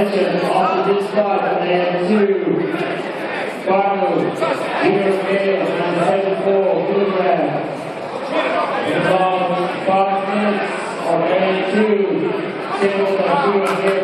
Attention, opposite spot, man two. Barlow, Peter Gale, number seven four, kilogram. Involved five minutes of man two. Single by Gale,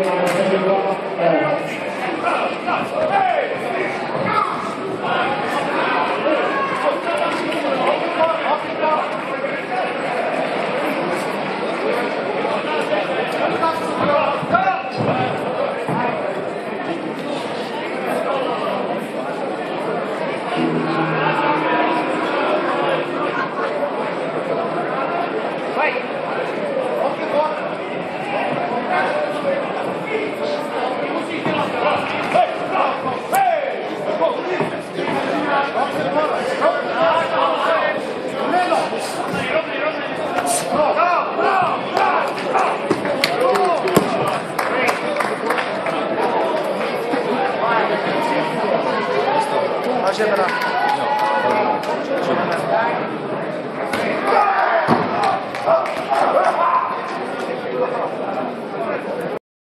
しながら。